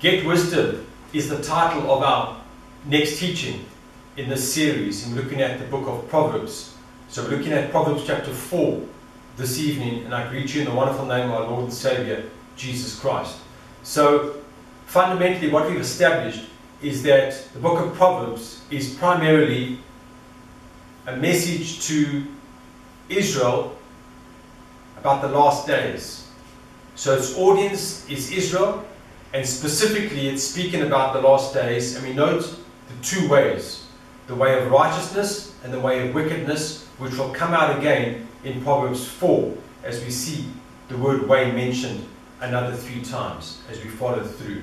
Get Wisdom is the title of our next teaching in this series. And we're looking at the book of Proverbs. So we're looking at Proverbs chapter 4 this evening, and I greet you in the wonderful name of our Lord and Savior, Jesus Christ. So, fundamentally, what we've established is that the book of Proverbs is primarily a message to Israel about the last days. So, its audience is Israel, and specifically, it's speaking about the last days, and we note the two ways the way of righteousness and the way of wickedness, which will come out again in Proverbs 4 as we see the word way mentioned another three times as we follow through.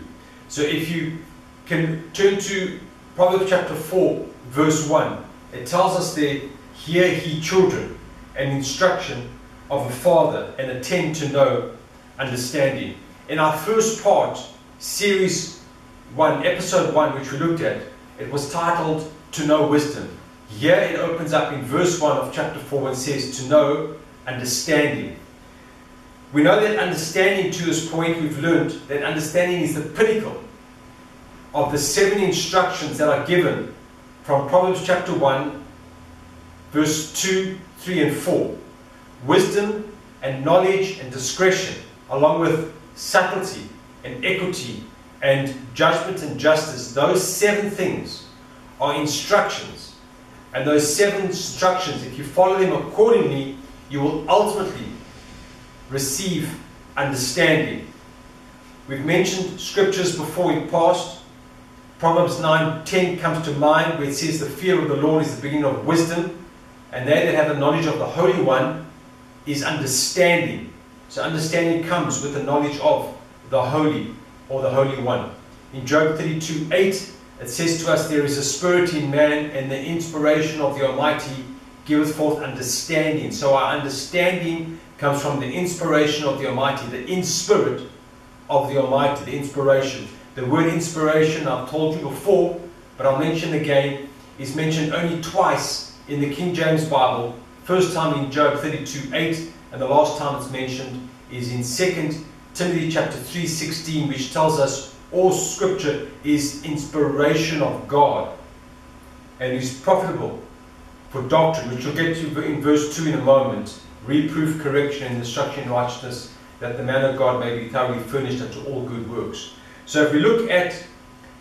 So if you can turn to Proverbs chapter 4, verse 1, it tells us there, Hear ye children, an instruction of a father, and attend to know understanding. In our first part, series 1, episode 1, which we looked at, it was titled To Know Wisdom. Here it opens up in verse 1 of chapter 4 and says, To know understanding. We know that understanding to this point, we've learned that understanding is the pinnacle of the seven instructions that are given from Proverbs chapter 1, verse 2, 3, and 4. Wisdom and knowledge and discretion, along with subtlety and equity and judgment and justice, those seven things are instructions. And those seven instructions, if you follow them accordingly, you will ultimately receive understanding. We've mentioned scriptures before in past. Proverbs 9:10 comes to mind where it says the fear of the Lord is the beginning of wisdom, and they that have the knowledge of the Holy One is understanding. So understanding comes with the knowledge of the Holy or the Holy One. In Job 32:8 it says to us there is a spirit in man and the inspiration of the Almighty giveth forth understanding. So our understanding comes from the inspiration of the Almighty, the in spirit of the Almighty, the inspiration. The word inspiration, I've told you before, but I'll mention again, is mentioned only twice in the King James Bible. First time in Job 32 8, and the last time it's mentioned is in 2 Timothy chapter 3:16 which tells us all scripture is inspiration of God and is profitable for doctrine, which we'll get to in verse 2 in a moment reproof, correction, and instruction in righteousness, that the man of God may be thoroughly furnished unto all good works. So if we look at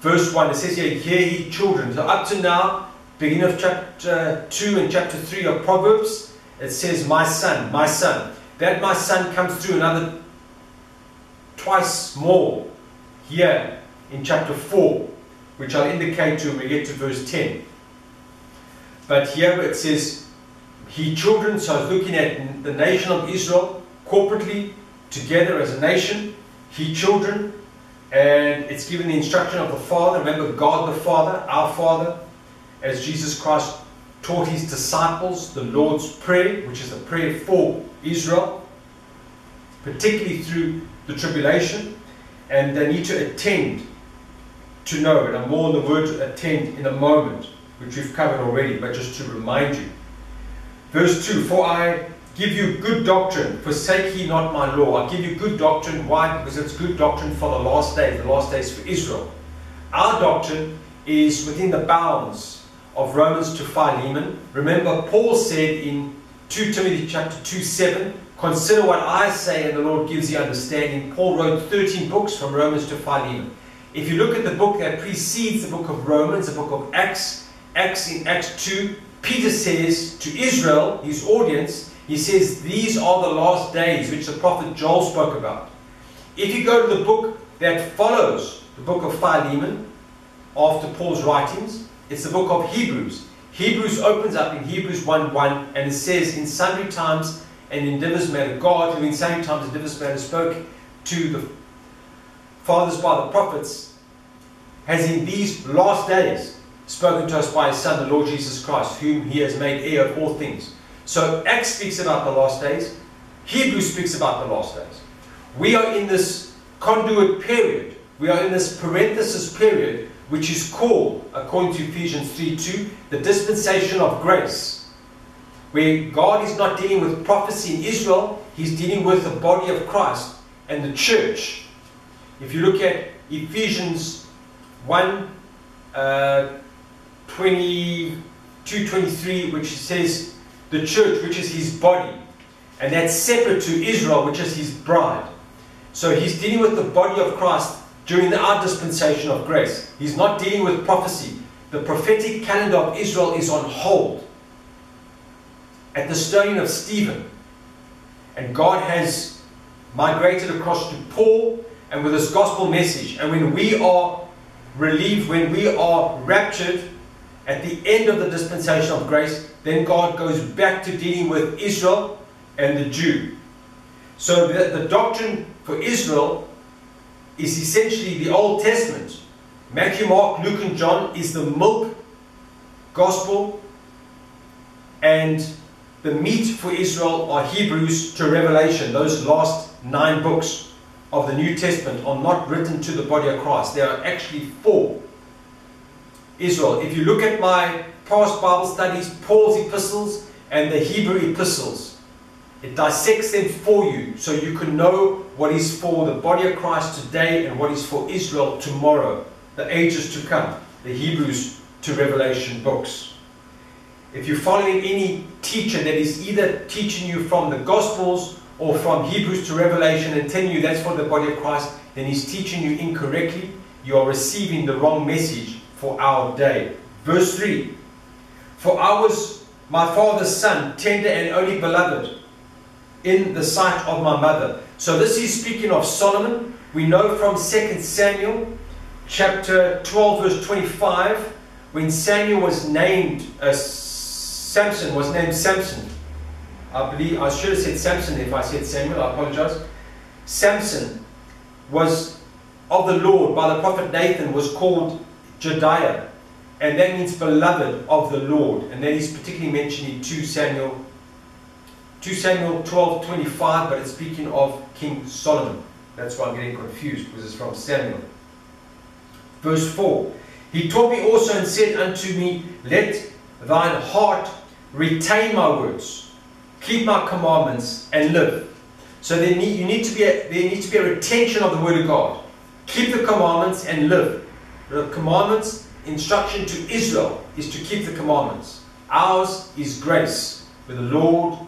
verse 1, it says here, Hear ye children. So up to now, beginning of chapter 2 and chapter 3 of Proverbs, it says, My son, my son. That my son comes through another twice more here in chapter 4, which I'll indicate to when we get to verse 10. But here it says, he children, so looking at the nation of Israel corporately, together as a nation, he children, and it's given the instruction of the Father. Remember, God the Father, our Father, as Jesus Christ taught his disciples the Lord's Prayer, which is a prayer for Israel, particularly through the tribulation, and they need to attend to know it. I'm more on the word to attend in a moment, which we've covered already, but just to remind you. Verse 2 For I give you good doctrine, forsake ye not my law. I give you good doctrine. Why? Because it's good doctrine for the last days, the last days for Israel. Our doctrine is within the bounds of Romans to Philemon. Remember, Paul said in 2 Timothy chapter 2 7, Consider what I say, and the Lord gives you understanding. Paul wrote 13 books from Romans to Philemon. If you look at the book that precedes the book of Romans, the book of Acts, Acts in Acts 2, Peter says to Israel, his audience, he says, These are the last days which the prophet Joel spoke about. If you go to the book that follows the book of Philemon, after Paul's writings, it's the book of Hebrews. Hebrews opens up in Hebrews 1 1 and it says, In sundry times and in divers manner, God, who in same times and divers manner spoke to the fathers by the prophets, has in these last days spoken to us by his Son, the Lord Jesus Christ, whom he has made heir of all things. So Acts speaks about the last days. Hebrews speaks about the last days. We are in this conduit period. We are in this parenthesis period, which is called, according to Ephesians 3 2, the dispensation of grace. Where God is not dealing with prophecy in Israel, He's dealing with the body of Christ and the church. If you look at Ephesians 1 uh, 22 23, which says, the church, which is his body, and that's separate to Israel, which is his bride. So he's dealing with the body of Christ during the our dispensation of grace. He's not dealing with prophecy. The prophetic calendar of Israel is on hold at the stoning of Stephen. And God has migrated across to Paul and with his gospel message. And when we are relieved, when we are raptured at the end of the dispensation of grace, then God goes back to dealing with Israel and the Jew. So the, the doctrine for Israel is essentially the Old Testament. Matthew, Mark, Luke, and John is the milk gospel, and the meat for Israel are Hebrews to Revelation. Those last nine books of the New Testament are not written to the body of Christ. They are actually for Israel. If you look at my past Bible studies, Paul's epistles and the Hebrew epistles, it dissects them for you so you can know what is for the body of Christ today and what is for Israel tomorrow, the ages to come, the Hebrews to Revelation books. If you're following any teacher that is either teaching you from the Gospels or from Hebrews to Revelation and telling you that's for the body of Christ, then he's teaching you incorrectly. You are receiving the wrong message for our day. Verse 3 For I was my father's son, tender and only beloved in the sight of my mother. So this is speaking of Solomon. We know from 2 Samuel chapter 12 verse 25 when Samuel was named uh, Samson was named Samson. I believe I should have said Samson if I said Samuel, I apologize. Samson was of the Lord by the prophet Nathan was called Jediah. And that means beloved of the Lord. And that is particularly mentioned in 2 Samuel 2 Samuel 12, 25, but it's speaking of King Solomon. That's why I'm getting confused, because it's from Samuel. Verse 4. He taught me also and said unto me, Let thine heart retain my words, keep my commandments, and live. So there need, you need to be a, there needs to be a retention of the word of God. Keep the commandments and live. The commandments, instruction to Israel is to keep the commandments. Ours is grace, where the Lord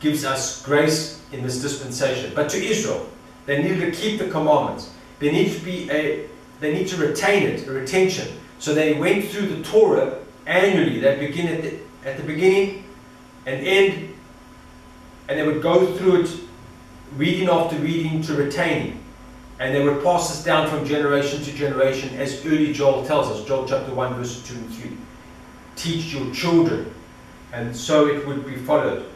gives us grace in this dispensation. But to Israel, they needed to keep the commandments. They need to be a they need to retain it, a retention. So they went through the Torah annually. They begin at the, at the beginning and end, and they would go through it, reading after reading to retaining. And they would pass this down from generation to generation, as early Joel tells us, Joel chapter 1, verses 2 and 3. Teach your children, and so it would be followed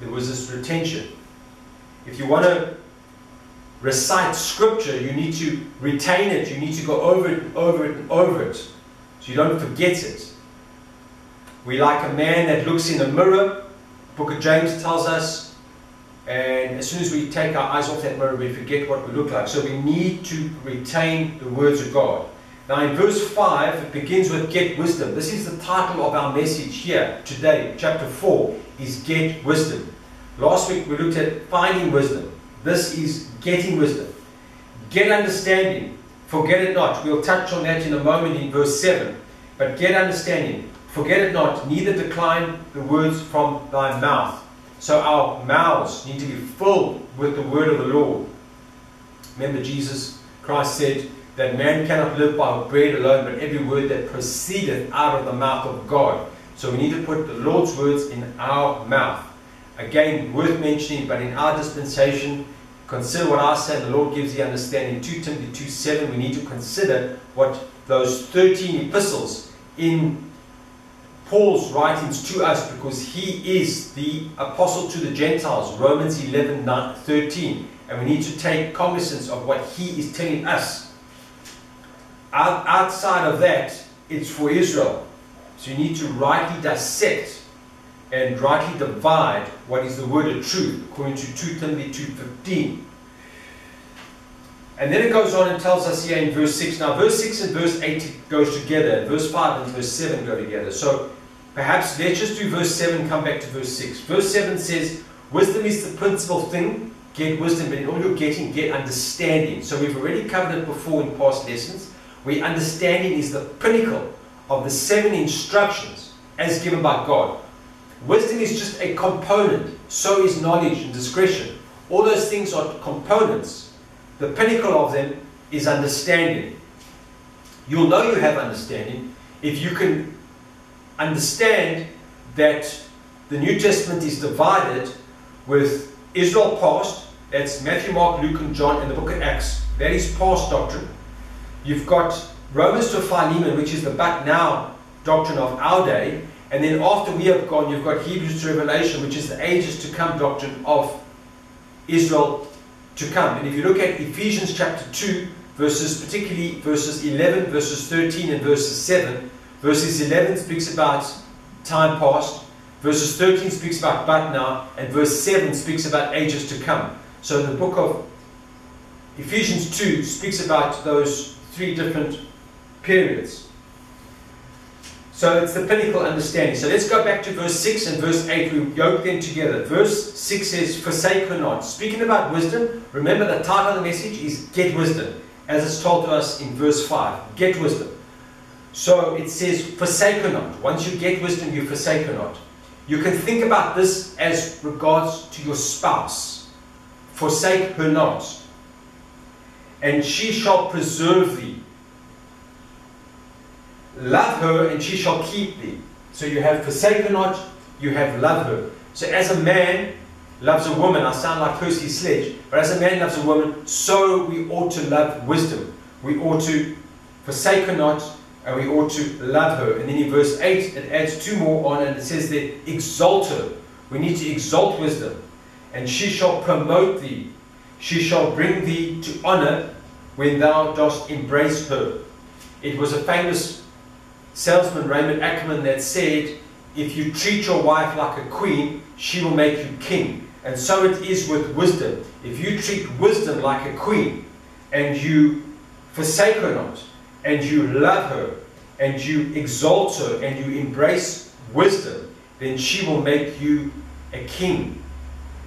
there was this retention. If you want to recite scripture, you need to retain it, you need to go over it, over it, and over it, so you don't forget it. We like a man that looks in a mirror, book of James tells us, and as soon as we take our eyes off that mirror, we forget what we look like. So we need to retain the words of God. Now in verse 5, it begins with get wisdom. This is the title of our message here today, chapter 4 is get wisdom. Last week we looked at finding wisdom. This is getting wisdom. Get understanding. Forget it not. We'll touch on that in a moment in verse 7. But get understanding. Forget it not, neither decline the words from thy mouth. So our mouths need to be filled with the word of the Lord. Remember, Jesus Christ said that man cannot live by bread alone, but every word that proceedeth out of the mouth of God. So we need to put the Lord's words in our mouth. Again, worth mentioning, but in our dispensation, consider what I say, the Lord gives the understanding. 2 Timothy 2 7, we need to consider what those 13 epistles in Paul's writings to us because he is the apostle to the Gentiles, Romans 11 9, 13. And we need to take cognizance of what he is telling us. Outside of that, it's for Israel. So you need to rightly dissect and rightly divide what is the word of truth, according to 2 Timothy 2.15. And then it goes on and tells us here in verse 6. Now, verse 6 and verse 8 goes together. Verse 5 and verse 7 go together. So, perhaps let's just do verse 7 come back to verse 6. Verse 7 says, Wisdom is the principal thing. get wisdom, but in all you're getting, get understanding. So we've already covered it before in past lessons, where understanding is the pinnacle of the seven instructions as given by God. Wisdom is just a component, so is knowledge and discretion. All those things are components. The pinnacle of them is understanding. You'll know you have understanding if you can understand that the New Testament is divided with Israel past, that's Matthew, Mark, Luke, and John, and the book of Acts. That is past doctrine. You've got Romans to Philemon, which is the but now doctrine of our day. And then after we have gone, you've got Hebrews to Revelation, which is the ages to come doctrine of Israel to come. And if you look at Ephesians chapter 2, verses, particularly verses 11, verses 13, and verses 7, verses 11 speaks about time past, verses 13 speaks about but now, and verse 7 speaks about ages to come. So the book of Ephesians 2 speaks about those three different periods. So it's the pinnacle understanding. So let's go back to verse 6 and verse 8. We yoke them together. Verse 6 says, Forsake her not. Speaking about wisdom, remember the title of the message is Get Wisdom, as it's told to us in verse 5. Get wisdom. So it says, Forsake her not. Once you get wisdom, you forsake her not. You can think about this as regards to your spouse. Forsake her not. And she shall preserve thee. Love her and she shall keep thee. So you have forsake her not, you have love her. So as a man loves a woman, I sound like Percy Sledge, but as a man loves a woman, so we ought to love wisdom. We ought to forsake her not, and we ought to love her. And then in verse 8, it adds two more on, and it says that exalt her. We need to exalt wisdom. And she shall promote thee. She shall bring thee to honor when thou dost embrace her. It was a famous salesman Raymond Ackerman that said, if you treat your wife like a queen, she will make you king. And so it is with wisdom. If you treat wisdom like a queen, and you forsake her not, and you love her, and you exalt her, and you embrace wisdom, then she will make you a king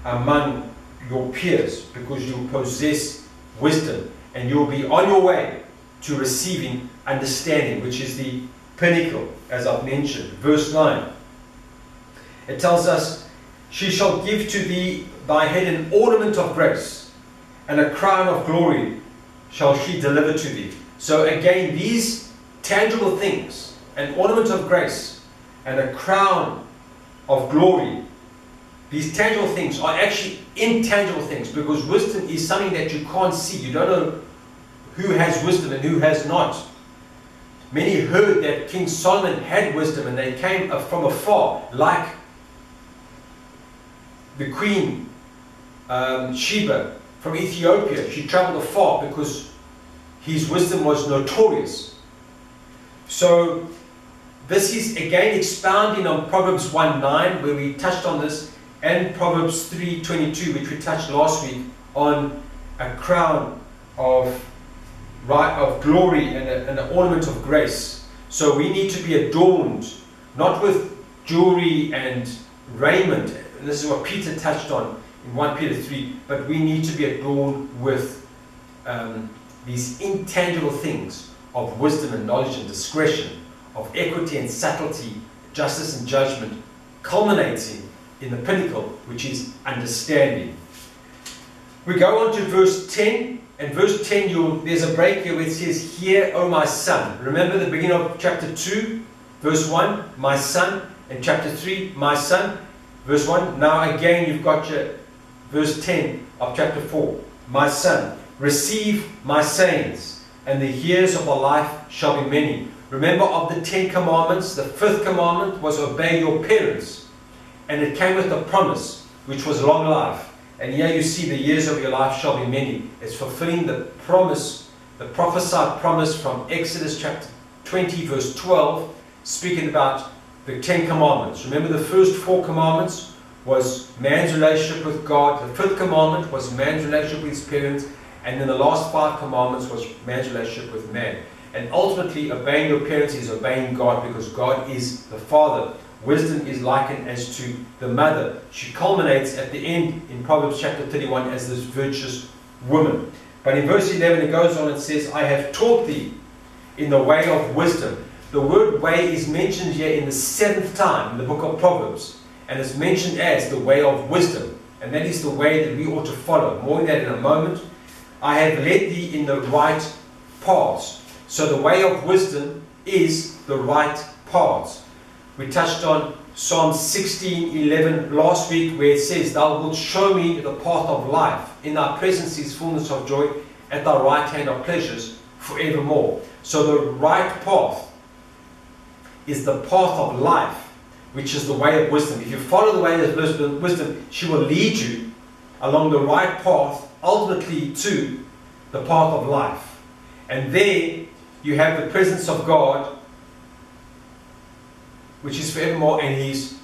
among your peers, because you possess wisdom, and you'll be on your way to receiving understanding, which is the pinnacle, as I've mentioned. Verse 9. It tells us, She shall give to thee thy head an ornament of grace, and a crown of glory shall she deliver to thee. So again, these tangible things, an ornament of grace, and a crown of glory, these tangible things are actually intangible things because wisdom is something that you can't see. You don't know who has wisdom and who has not. Many heard that King Solomon had wisdom and they came from afar, like the queen um, Sheba from Ethiopia. She traveled afar because his wisdom was notorious. So this is again expounding on Proverbs 1.9 where we touched on this and Proverbs 3.22 which we touched last week on a crown of right of glory and, a, and an ornament of grace. So we need to be adorned, not with jewelry and raiment. And this is what Peter touched on in 1 Peter 3. But we need to be adorned with um, these intangible things of wisdom and knowledge and discretion, of equity and subtlety, justice and judgment, culminating in the pinnacle, which is understanding. We go on to verse 10 and verse 10, you there's a break here where it says, Hear, O my son. Remember the beginning of chapter 2, verse 1, my son. And chapter 3, my son, verse 1. Now again, you've got your verse 10 of chapter 4, my son. Receive my sayings, and the years of thy life shall be many. Remember of the Ten Commandments, the fifth commandment was obey your parents. And it came with a promise, which was long life. And here you see the years of your life shall be many. It's fulfilling the promise, the prophesied promise from Exodus chapter 20, verse 12, speaking about the Ten Commandments. Remember, the first four commandments was man's relationship with God. The fifth commandment was man's relationship with his parents. And then the last five commandments was man's relationship with man. And ultimately, obeying your parents is obeying God because God is the Father wisdom is likened as to the mother. She culminates at the end in Proverbs chapter 31 as this virtuous woman. But in verse 11 it goes on and says, I have taught thee in the way of wisdom. The word way is mentioned here in the seventh time in the book of Proverbs. And it's mentioned as the way of wisdom. And that is the way that we ought to follow. More than that in a moment. I have led thee in the right paths. So the way of wisdom is the right paths. We touched on Psalm 16:11 last week where it says, Thou wilt show me the path of life. In thy presence is fullness of joy. At thy right hand are pleasures forevermore. So the right path is the path of life, which is the way of wisdom. If you follow the way of wisdom, she will lead you along the right path, ultimately to the path of life. And there you have the presence of God which is forevermore, and He's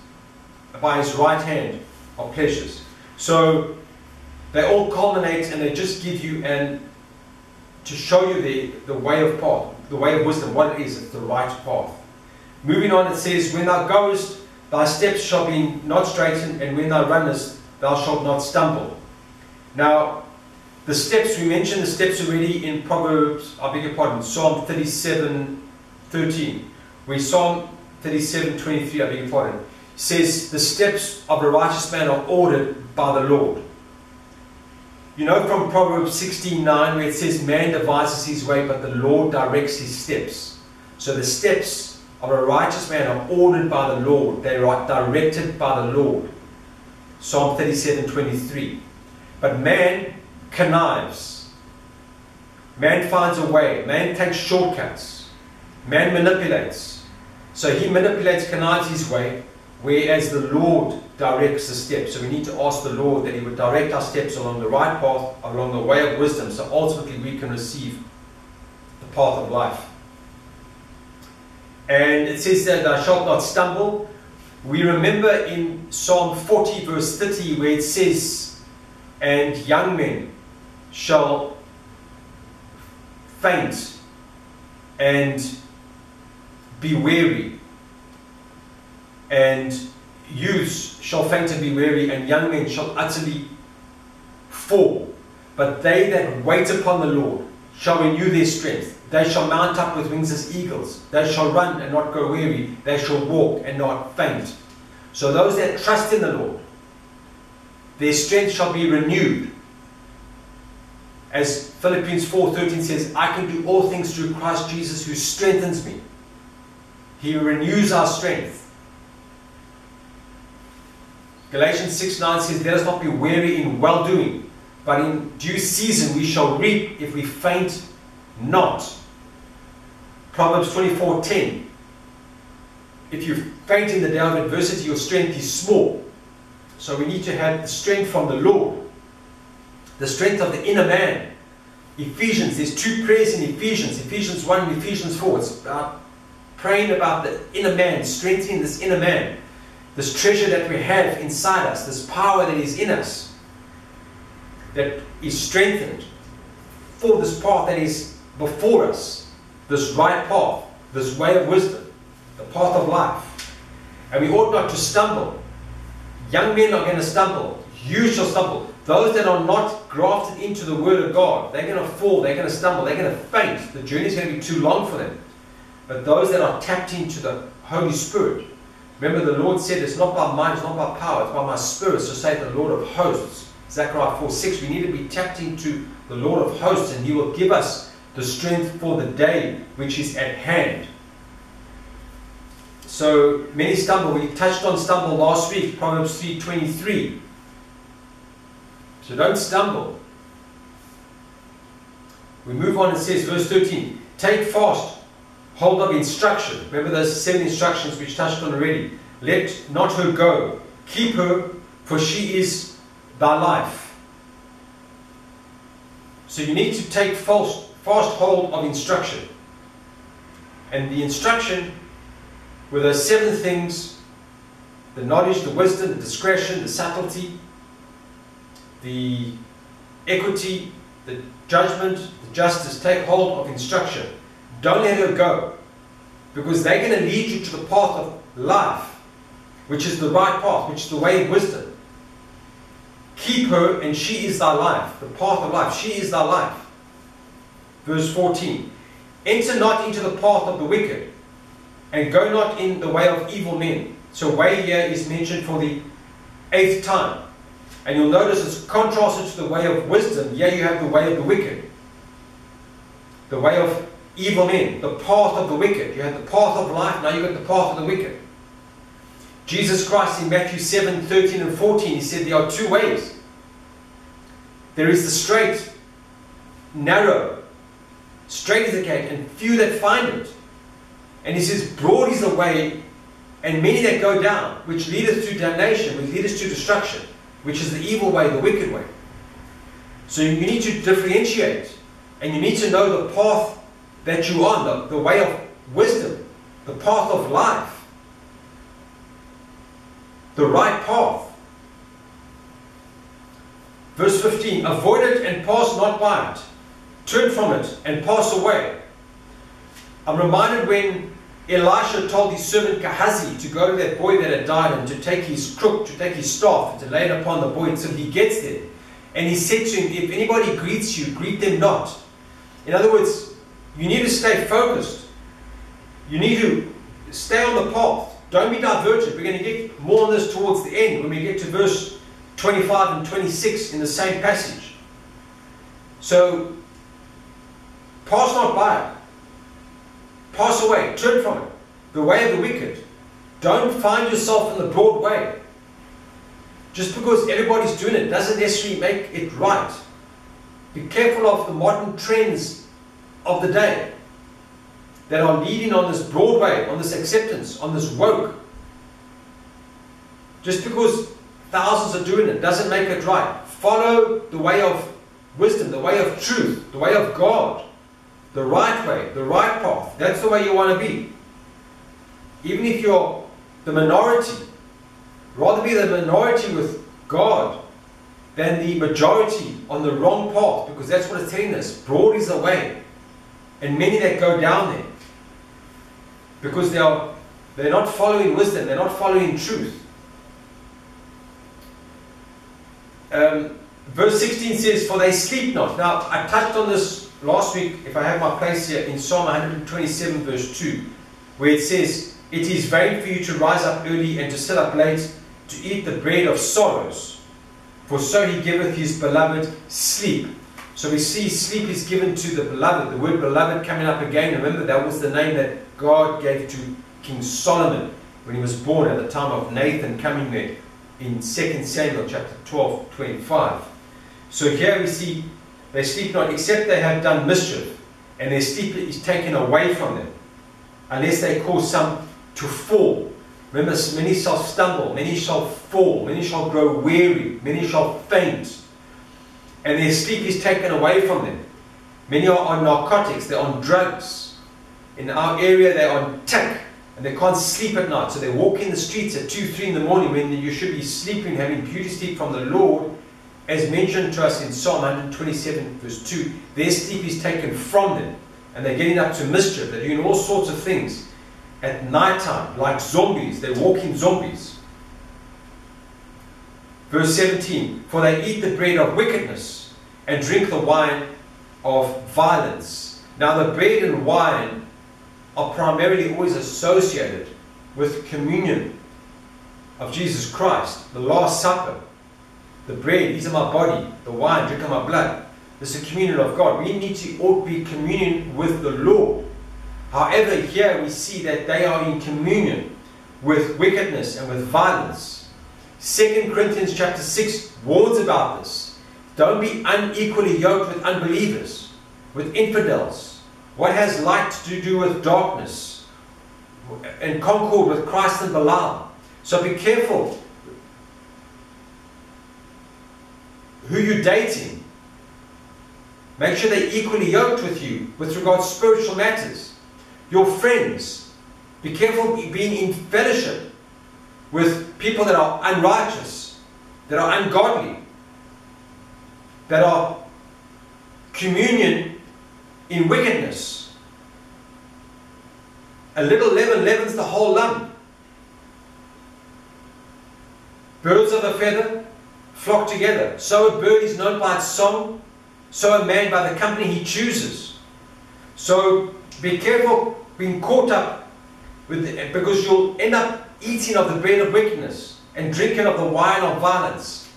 by His right hand of pleasures. So they all culminate and they just give you and to show you the, the way of path, the way of wisdom, what it is, it's the right path. Moving on, it says, When thou goest, thy steps shall be not straitened, and when thou runnest, thou shalt not stumble. Now, the steps, we mentioned the steps already in Proverbs, I beg your pardon, Psalm 37, 13. We Psalm 37 23, I beg your pardon, says, The steps of a righteous man are ordered by the Lord. You know from Proverbs 16 9, where it says, Man devises his way, but the Lord directs his steps. So the steps of a righteous man are ordered by the Lord, they are directed by the Lord. Psalm 37 23. But man connives. Man finds a way. Man takes shortcuts. Man manipulates. So he manipulates, connives his way, whereas the Lord directs the steps. So we need to ask the Lord that he would direct our steps along the right path, along the way of wisdom, so ultimately we can receive the path of life. And it says that thou shalt not stumble. We remember in Psalm 40, verse 30, where it says, And young men shall faint and be weary, and youths shall faint and be weary, and young men shall utterly fall. But they that wait upon the Lord shall renew their strength. They shall mount up with wings as eagles. They shall run and not grow weary. They shall walk and not faint. So those that trust in the Lord, their strength shall be renewed. As Philippians 4:13 says, I can do all things through Christ Jesus who strengthens me. He renews our strength. Galatians 6:9 says, Let us not be weary in well doing, but in due season we shall reap if we faint not. Proverbs 24:10 If you faint in the day of adversity, your strength is small. So we need to have the strength from the Lord, the strength of the inner man. Ephesians, there's two prayers in Ephesians, Ephesians 1 and Ephesians 4. It's about praying about the inner man, strengthening this inner man, this treasure that we have inside us, this power that is in us, that is strengthened for this path that is before us, this right path, this way of wisdom, the path of life. And we ought not to stumble. Young men are going to stumble. You shall stumble. Those that are not grafted into the Word of God, they're going to fall, they're going to stumble, they're going to faint. The journey is going to be too long for them. But those that are tapped into the Holy Spirit, remember the Lord said, It's not by might, it's not by power, it's by my Spirit, so say the Lord of hosts. Zechariah 4 6, we need to be tapped into the Lord of hosts, and He will give us the strength for the day which is at hand. So many stumble. We touched on stumble last week, Proverbs 3:23. So don't stumble. We move on and says, verse 13, take fast hold of instruction. Remember those seven instructions which touched on already. Let not her go. Keep her, for she is thy life. So you need to take fast, fast hold of instruction. And the instruction were those seven things the knowledge, the wisdom, the discretion, the subtlety, the equity, the judgment, the justice. Take hold of instruction. Don't let her go. Because they're going to lead you to the path of life. which is the right path, which is the way of wisdom. Keep her, and she is thy life, the path of life. She is thy life. Verse 14 Enter not into the path of the wicked, and go not in the way of evil men. So, way here is mentioned for the eighth time. And you'll notice it's contrasted to the way of wisdom. Here you have the way of the wicked, the way of evil men, the path of the wicked. You had the path of life, now you've got the path of the wicked. Jesus Christ in Matthew 7 13 and 14, he said there are two ways. There is the straight, narrow, straight is the gate, and few that find it. And he says, Broad is the way, and many that go down, which leadeth to damnation, which leadeth to destruction, which is the evil way, the wicked way. So you need to differentiate, and you need to know the path that you're on, the, the way of wisdom, the path of life the right path. Verse 15 Avoid it and pass not by it. Turn from it and pass away. I'm reminded when Elisha told his servant Gehazi to go to that boy that had died and to take his crook, to take his staff, and to lay it upon the boy until he gets there. And he said to him, If anybody greets you, greet them not. In other words, you need to stay focused. You need to stay on the path. Don't be diverted. We're going to get more on this towards the end when we get to verse 25 and 26 in the same passage. So, pass not by. Pass away. Turn from it. The way of the wicked. Don't find yourself in the broad way. Just because everybody's doing it doesn't necessarily make it right. Be careful of the modern trends of the day that are leading on this broad way, on this acceptance, on this woke. Just because thousands are doing it doesn't make it right. Follow the way of wisdom, the way of truth, the way of God, the right way, the right path. That's the way you want to be. Even if you're the minority, rather be the minority with God than the majority on the wrong path, because that's what it's telling us. Broad is the way, and many that go down there because they are they're not following wisdom, they're not following truth. Um, verse 16 says, For they sleep not. Now, I touched on this last week, if I have my place here, in Psalm 127, verse 2, where it says, It is vain for you to rise up early and to sit up late, to eat the bread of sorrows, for so he giveth his beloved sleep. So we see sleep is given to the beloved. The word beloved coming up again. Remember, that was the name that God gave to King Solomon when he was born at the time of Nathan coming there in 2 Samuel chapter 12, 25. So here we see they sleep not except they have done mischief, and their sleep is taken away from them, unless they cause some to fall. Remember, many shall stumble, many shall fall, many shall grow weary, many shall faint and their sleep is taken away from them. Many are on narcotics, they're on drugs. In our area, they're on tick and they can't sleep at night. So they walk in the streets at 2, 3 in the morning when you should be sleeping, having beauty sleep from the Lord, as mentioned to us in Psalm 127, verse 2. Their sleep is taken from them and they're getting up to mischief. They're doing all sorts of things at night time, like zombies. They're walking zombies. Verse 17 For they eat the bread of wickedness and drink the wine of violence. Now, the bread and wine are primarily always associated with communion of Jesus Christ, the Last Supper. The bread, these are my body, the wine, drink of my blood. This is communion of God. We need to all be communion with the Lord. However, here we see that they are in communion with wickedness and with violence. Second Corinthians chapter 6 warns about this. Don't be unequally yoked with unbelievers, with infidels. What has light to do with darkness? And concord with Christ and Belial. So be careful who you're dating. Make sure they're equally yoked with you with regards to spiritual matters. Your friends. Be careful being in fellowship with people that are unrighteous, that are ungodly, that are communion in wickedness. A little leaven leavens the whole lump. Birds of a feather flock together. So a bird is known by its song, so a man by the company he chooses. So be careful being caught up with the, because you'll end up eating of the bread of wickedness and drinking of the wine of violence.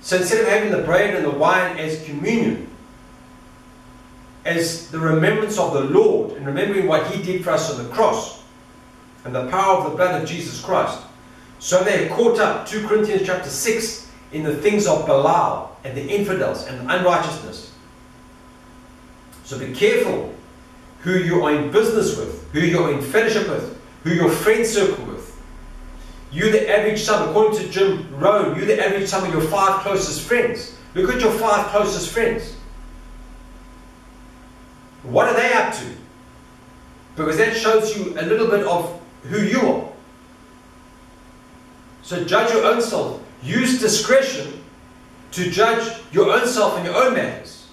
So instead of having the bread and the wine as communion, as the remembrance of the Lord and remembering what He did for us on the cross and the power of the blood of Jesus Christ. So they are caught up, 2 Corinthians chapter 6, in the things of Belial and the infidels and unrighteousness. So be careful who you are in business with, who you're in fellowship with, who your friend circle with. You the average sum, according to Jim Rohn, you the average sum of your five closest friends. Look at your five closest friends. What are they up to? Because that shows you a little bit of who you are. So judge your own self. Use discretion to judge your own self and your own matters.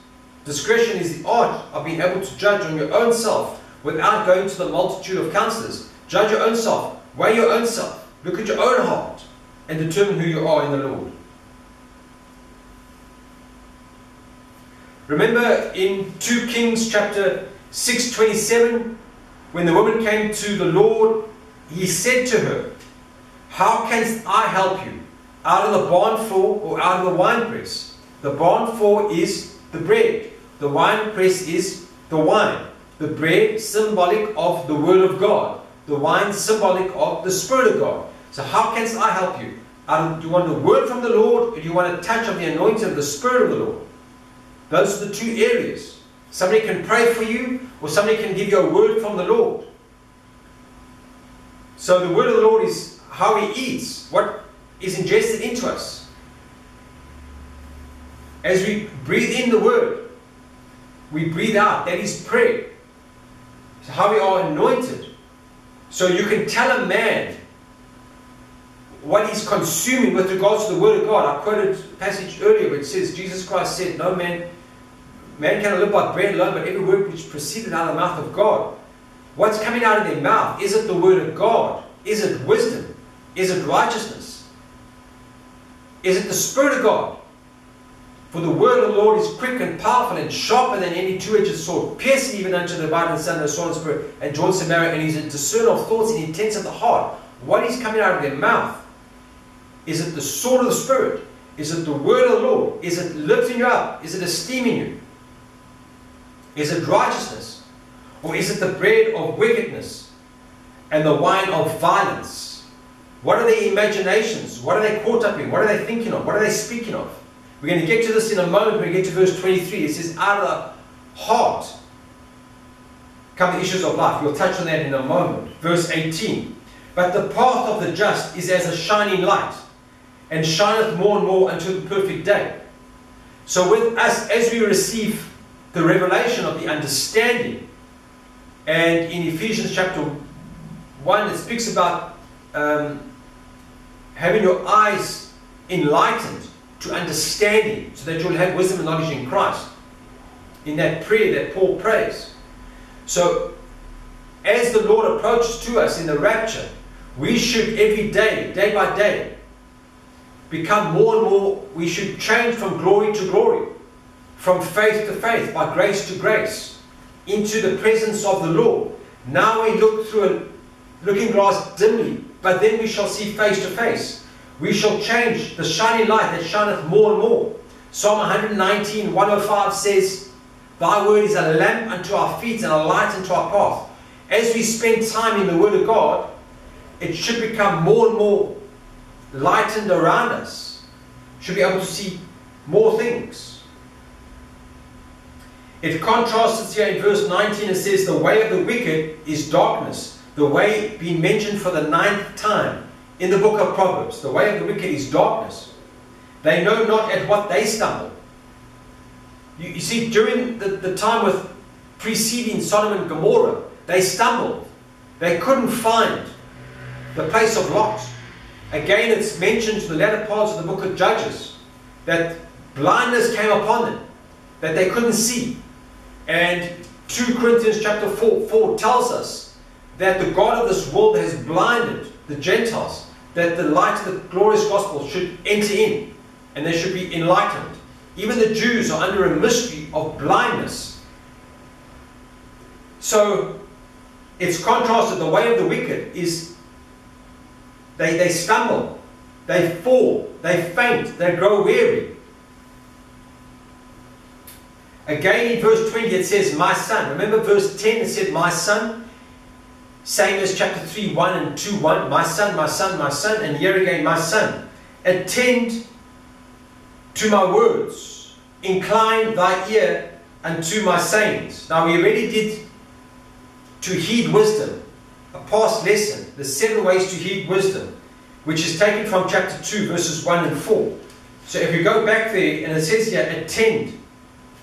Discretion is the art of being able to judge on your own self without going to the multitude of counselors. Judge your own self. Weigh your own self. Look at your own heart and determine who you are in the Lord. Remember in 2 Kings chapter 6:27 when the woman came to the Lord, he said to her, "How can I help you? Out of the barn floor or out of the winepress? The barn floor is the bread. The winepress is the wine. The bread symbolic of the word of God. The wine symbolic of the spirit of God. So how can I help you? Do you want a word from the Lord or do you want a touch of the anointing of the Spirit of the Lord? Those are the two areas. Somebody can pray for you, or somebody can give you a word from the Lord. So the word of the Lord is how he eats, what is ingested into us. As we breathe in the word, we breathe out. That is prayer. So how we are anointed. So you can tell a man what he's consuming with regards to the word of God. I quoted a passage earlier which says Jesus Christ said, No man Man cannot live by bread alone, but every word which proceeded out of the mouth of God. What's coming out of their mouth? Is it the word of God? Is it wisdom? Is it righteousness? Is it the Spirit of God? For the word of the Lord is quick and powerful and sharper than any two-edged sword, piercing even unto the dividing son of the soul and spirit, and and marrow, and is a discerner of thoughts and intents of the heart. What is coming out of their mouth? Is it the sword of the Spirit? Is it the word of the Lord? Is it lifting you up? Is it esteeming you? Is it righteousness? Or is it the bread of wickedness and the wine of violence? What are their imaginations? What are they caught up in? What are they thinking of? What are they speaking of? We're going to get to this in a moment when we get to verse 23. It says, out of the heart come the issues of life. We'll touch on that in a moment. Verse 18. But the path of the just is as a shining light, and shineth more and more unto the perfect day. So with us, as we receive the revelation of the understanding. And in Ephesians chapter 1, it speaks about um, having your eyes enlightened to understanding so that you'll have wisdom and knowledge in Christ. In that prayer that Paul prays. So, as the Lord approaches to us in the rapture, we should every day, day by day, become more and more, we should change from glory to glory from faith to faith, by grace to grace, into the presence of the Lord. Now we look through a looking glass dimly, but then we shall see face to face. We shall change the shining light that shineth more and more. Psalm 119, 105 says, Thy word is a lamp unto our feet and a light unto our path. As we spend time in the Word of God, it should become more and more lightened around us. Should be able to see more things. It contrasts here in verse 19 and says, The way of the wicked is darkness. The way being mentioned for the ninth time in the book of Proverbs. The way of the wicked is darkness. They know not at what they stumble. You, you see, during the, the time with preceding Sodom and Gomorrah, they stumbled. They couldn't find the place of Lot. Again, it's mentioned in the latter parts of the book of Judges that blindness came upon them, that they couldn't see. And 2 Corinthians chapter 4, 4 tells us that the God of this world has blinded the Gentiles that the light of the glorious gospel should enter in and they should be enlightened. Even the Jews are under a mystery of blindness. So it's contrasted the way of the wicked is they, they stumble, they fall, they faint, they grow weary. Again in verse 20 it says, My son. Remember verse 10 it said, My son. Same as chapter 3, 1 and 2, 1. My son, my son, my son. And here again, my son. Attend to my words. Incline thy ear unto my sayings. Now we already did to heed wisdom, a past lesson, the seven ways to heed wisdom, which is taken from chapter 2, verses 1 and 4. So if you go back there, and it says here, attend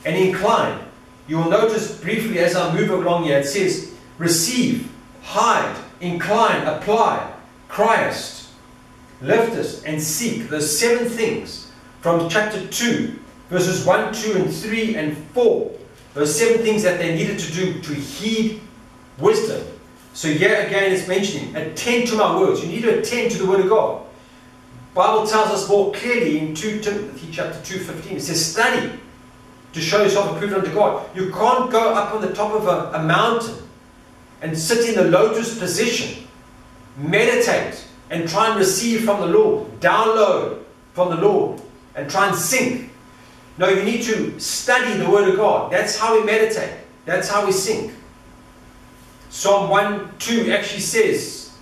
and incline, you will notice briefly as I move along here, it says, receive, hide, incline, apply, Christ, liftest, and seek. Those seven things from chapter 2, verses 1, 2, and 3, and 4. Those seven things that they needed to do to heed wisdom. So here again it's mentioning, attend to my words. You need to attend to the word of God. Bible tells us more clearly in 2 Timothy chapter 2, 15. It says, study to show yourself approved unto God. You can't go up on the top of a, a mountain and sit in the lotus position, meditate, and try and receive from the Lord, download from the Lord, and try and sink. No, you need to study the Word of God. That's how we meditate. That's how we sink. Psalm 1 2 actually says,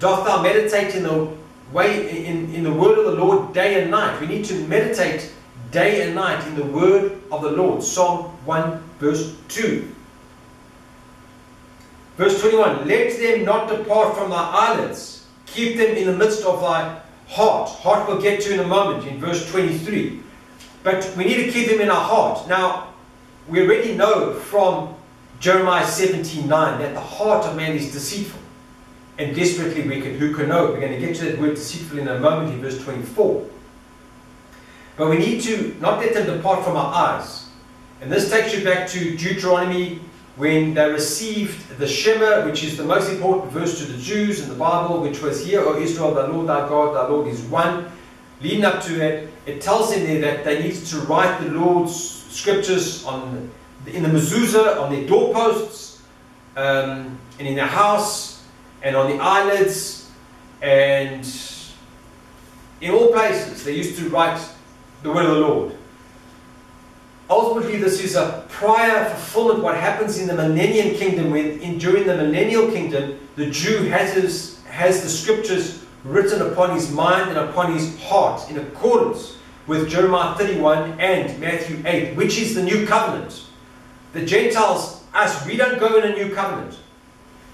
Doth thou meditate in the way in, in the word of the Lord day and night? We need to meditate day and night in the word of the Lord. Psalm 1 verse 2. Verse 21 Let them not depart from thy eyelids, keep them in the midst of thy heart. Heart we'll get to in a moment in verse 23. But we need to keep them in our heart. Now, we already know from Jeremiah 17 9 that the heart of man is deceitful and desperately wicked. Who can know? We're going to get to that word deceitful in a moment in verse 24. But we need to not let them depart from our eyes. And this takes you back to Deuteronomy when they received the Shema, which is the most important verse to the Jews in the Bible, which was, Hear, O Israel, the Lord thy God, thy Lord is one. Leading up to it, it tells them there that they needed to write the Lord's scriptures on in the mezuzah, on their doorposts, um, and in their house, and on the eyelids, and in all places. They used to write the word of the Lord. Ultimately, this is a prior fulfillment. What happens in the millennium kingdom, when in, during the millennial kingdom, the Jew has his, has the scriptures written upon his mind and upon his heart in accordance with Jeremiah 31 and Matthew 8, which is the new covenant. The Gentiles, us, we don't go in a new covenant.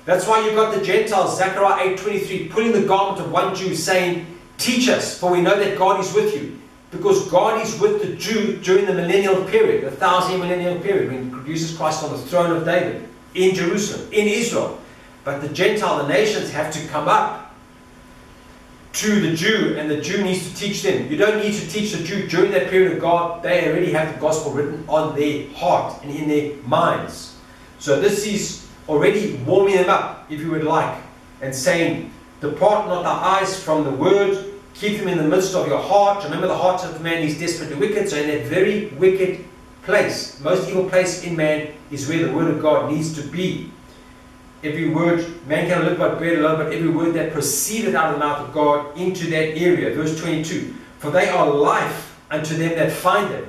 That's why you've got the Gentiles, Zechariah 8.23, pulling the garment of one Jew, saying, Teach us, for we know that God is with you. Because God is with the Jew during the millennial period, the thousand millennial period, when Jesus Christ on the throne of David, in Jerusalem, in Israel. But the Gentile, the nations, have to come up to the Jew, and the Jew needs to teach them. You don't need to teach the Jew during that period of God. They already have the gospel written on their heart and in their minds. So this is already warming them up, if you would like, and saying, Depart not thy eyes from the word, keep them in the midst of your heart. Remember, the heart of man is desperately wicked. So in that very wicked place, most evil place in man, is where the word of God needs to be. Every word, man cannot live by bread alone, but every word that proceeded out of the mouth of God into that area. Verse 22. For they are life unto them that find them,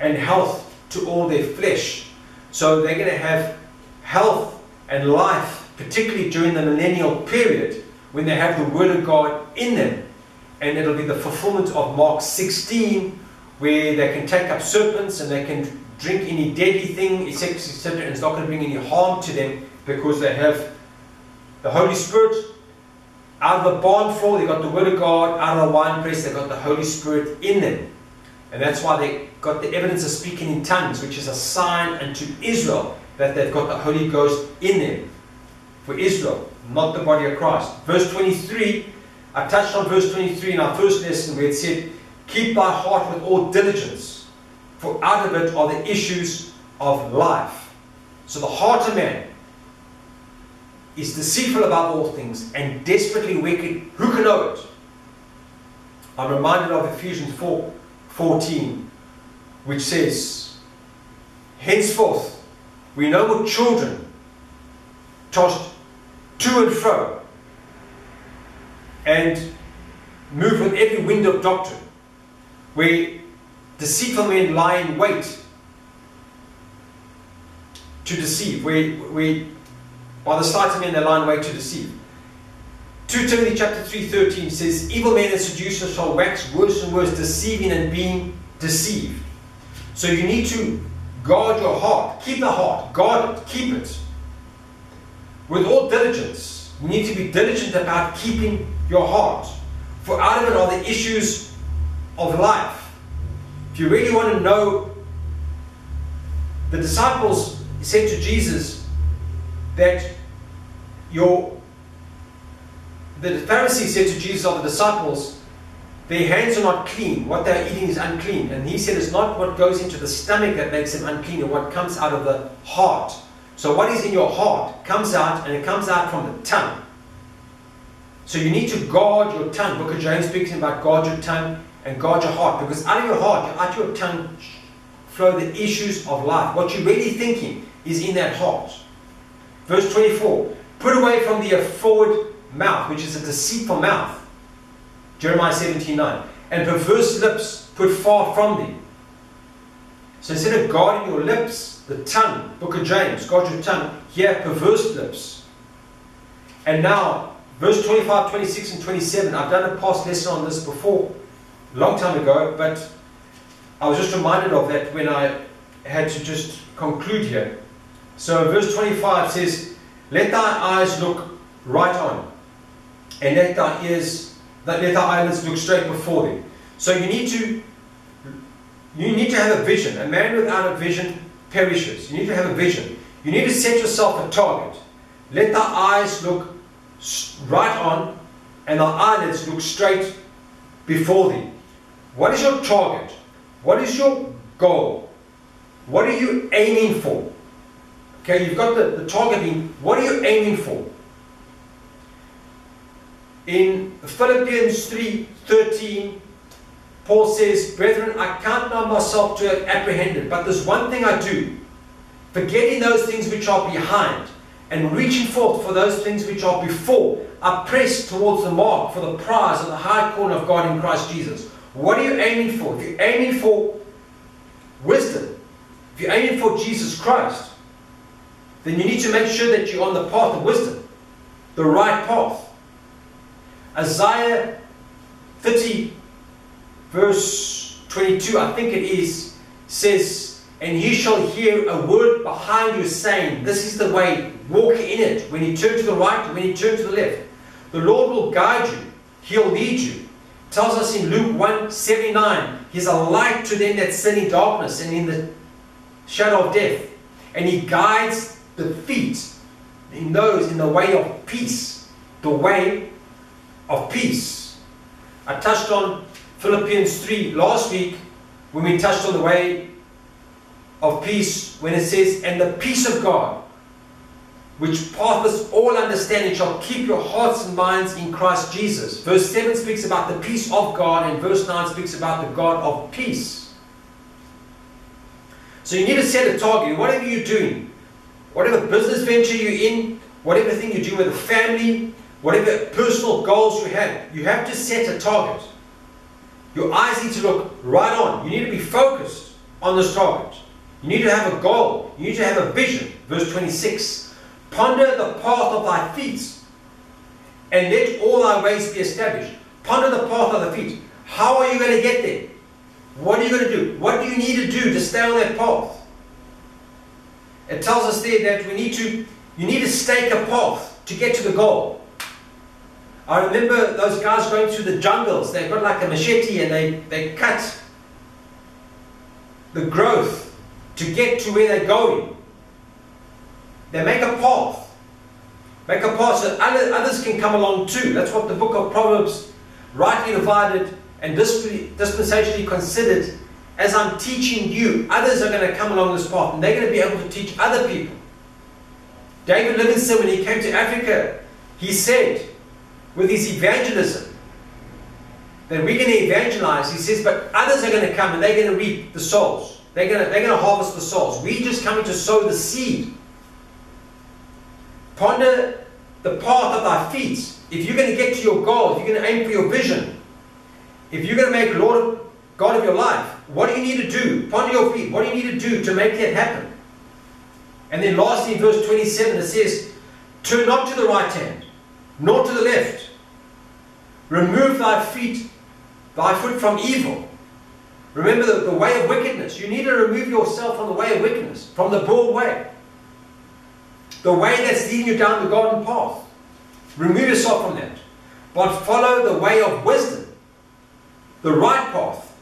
and health to all their flesh. So they're going to have health and life, particularly during the millennial period, when they have the Word of God in them. And it'll be the fulfillment of Mark 16, where they can take up serpents and they can drink any deadly thing, etc., etc., and it's not going to bring any harm to them because they have the Holy Spirit. Out of the barn floor, they've got the Word of God. Out of the wine press, they've got the Holy Spirit in them. And that's why they got the evidence of speaking in tongues, which is a sign unto Israel that they've got the Holy Ghost in them. For Israel, not the body of Christ. Verse 23, I touched on verse 23 in our first lesson where it said, Keep thy heart with all diligence, for out of it are the issues of life. So the heart of man is deceitful above all things and desperately wicked. Who can know it? I'm reminded of Ephesians 4 14, which says, Henceforth we no more children, tossed to and fro, and move with every wind of doctrine, where deceitful men lie in wait to deceive, where, where by the sight of men they lie in wait to deceive. 2 Timothy chapter 3.13 says, Evil men and seducers shall wax worse and worse, deceiving and being deceived. So you need to guard your heart. Keep the heart. Guard it. Keep it. With all diligence. You need to be diligent about keeping your heart. For out of it are the issues of life. If you really want to know, the disciples said to Jesus that your the Pharisees said to Jesus of the disciples, their hands are not clean. What they are eating is unclean. And he said it's not what goes into the stomach that makes them unclean, or what comes out of the heart. So what is in your heart comes out, and it comes out from the tongue. So you need to guard your tongue. Book of James speaks about guard your tongue and guard your heart. Because out of your heart, out of your tongue flow the issues of life. What you're really thinking is in that heart. Verse 24. Put away from the forward mouth, which is a deceitful mouth. Jeremiah 17 9. And perverse lips put far from thee. So instead of guarding your lips, the tongue, book of James, guard your tongue, here perverse lips. And now, verse 25, 26, and 27. I've done a past lesson on this before, long time ago, but I was just reminded of that when I had to just conclude here. So verse 25 says, Let thy eyes look right on, and let thy ears, let thy eyelids look straight before thee. So you need to, you need to have a vision. A man without a vision perishes. You need to have a vision. You need to set yourself a target. Let thy eyes look right on, and thy eyelids look straight before thee. What is your target? What is your goal? What are you aiming for? Okay, you've got the, the targeting. What are you aiming for? In Philippians 3:13, Paul says, Brethren, I count not myself to have apprehended, but there's one thing I do, forgetting those things which are behind, and reaching forth for those things which are before, are pressed towards the mark for the prize of the high calling of God in Christ Jesus. What are you aiming for? If you're aiming for wisdom, if you're aiming for Jesus Christ, then you need to make sure that you're on the path of wisdom, the right path. Isaiah 30, verse 22, I think it is, says, And he shall hear a word behind you saying, This is the way, walk in it. When you turn to the right, when you turn to the left. The Lord will guide you, he'll lead you. tells us in Luke 1 79, He's a light to them that sit in darkness and in the shadow of death. And He guides the feet. He knows in the way of peace. The way of peace. I touched on Philippians 3 last week when we touched on the way of peace when it says, And the peace of God, which passeth all understanding, shall keep your hearts and minds in Christ Jesus. Verse 7 speaks about the peace of God, and verse 9 speaks about the God of peace. So you need to set a target. Whatever you're doing, whatever business venture you're in, whatever thing you do with a family, whatever personal goals you have, you have to set a target. Your eyes need to look right on. You need to be focused on this target. You need to have a goal. You need to have a vision. Verse 26 Ponder the path of thy feet, and let all thy ways be established. Ponder the path of the feet. How are you going to get there? What are you going to do? What do you need to do to stay on that path? It tells us there that we need to, you need to stake a path to get to the goal. I remember those guys going through the jungles. They've got like a machete and they, they cut the growth to get to where they're going. They make a path. Make a path so that others can come along too. That's what the book of Proverbs, rightly divided and dispensationally considered, as I'm teaching you, others are going to come along this path and they're going to be able to teach other people. David Livingstone, when he came to Africa, he said, with his evangelism, that we're going to evangelize. He says, but others are going to come and they're going to reap the souls. They're going to, they're going to harvest the souls. We're just coming to sow the seed. Ponder the path of thy feet. If you're going to get to your goal, if you're going to aim for your vision, if you're going to make Lord God of your life, what do you need to do? Ponder your feet. What do you need to do to make that happen? And then lastly, verse 27, it says, Turn not to the right hand, nor to the left. Remove thy feet, thy foot from evil. Remember the, the way of wickedness. You need to remove yourself from the way of wickedness, from the broad way. The way that's leading you down the garden path. Remove yourself from that. But follow the way of wisdom, the right path,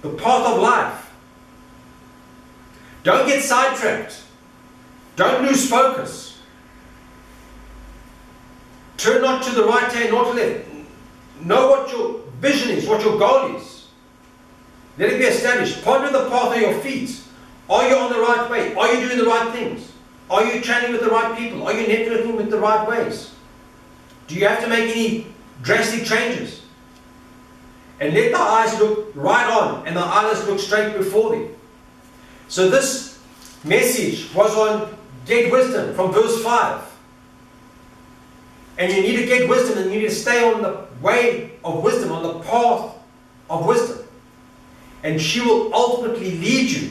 the path of life. Don't get sidetracked. Don't lose focus. Turn not to the right hand nor to the left. Know what your vision is, what your goal is. Let it be established. Ponder the path of your feet. Are you on the right way? Are you doing the right things? Are you chatting with the right people? Are you networking with the right ways? Do you have to make any drastic changes? And let the eyes look right on and the eyes look straight before thee. So this message was on get wisdom from verse 5. And you need to get wisdom and you need to stay on the way of wisdom, on the path of wisdom. And she will ultimately lead you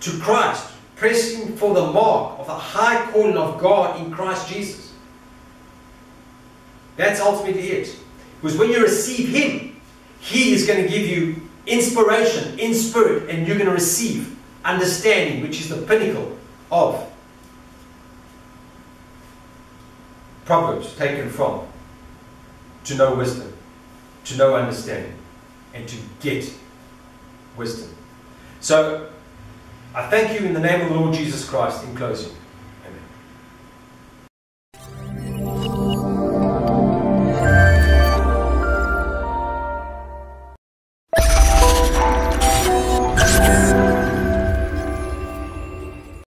to Christ, pressing for the mark of the high calling of God in Christ Jesus. That's ultimately it. Because when you receive Him, He is going to give you inspiration in spirit, and you're going to receive understanding, which is the pinnacle of Proverbs taken from to know wisdom, to know understanding, and to get wisdom. So, I thank you in the name of the Lord Jesus Christ in closing.